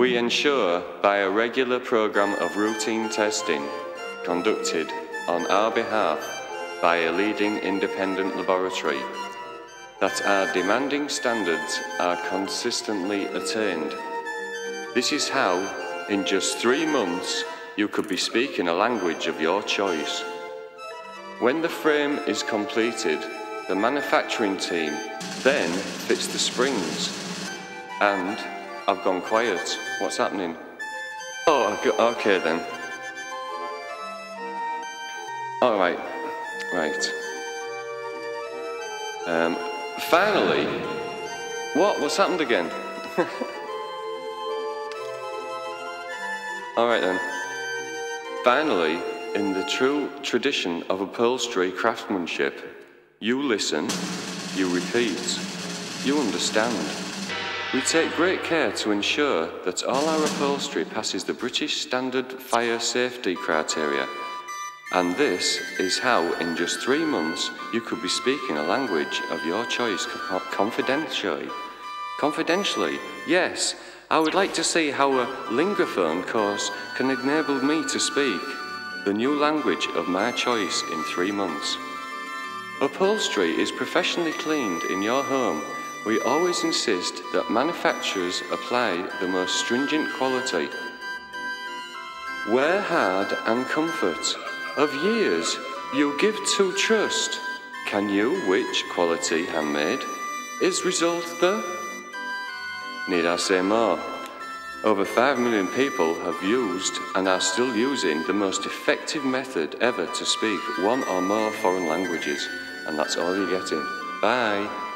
We ensure by a regular program of routine testing conducted on our behalf by a leading independent laboratory that our demanding standards are consistently attained. This is how, in just three months, you could be speaking a language of your choice. When the frame is completed, the manufacturing team then fits the springs. And I've gone quiet. What's happening? Oh, okay then. All right, right. Um, finally, what? What's happened again? All right then. Finally, in the true tradition of upholstery craftsmanship, you listen, you repeat, you understand. We take great care to ensure that all our upholstery passes the British Standard Fire Safety criteria. And this is how, in just three months, you could be speaking a language of your choice confidentially. Confidentially, yes. I would like to see how a linguaphone course can enable me to speak the new language of my choice in three months. Upholstery is professionally cleaned in your home. We always insist that manufacturers apply the most stringent quality. Wear hard and comfort. Of years you give to trust. Can you which quality handmade? Is result the? Need I say more? Over 5 million people have used and are still using the most effective method ever to speak one or more foreign languages. And that's all you're getting. Bye.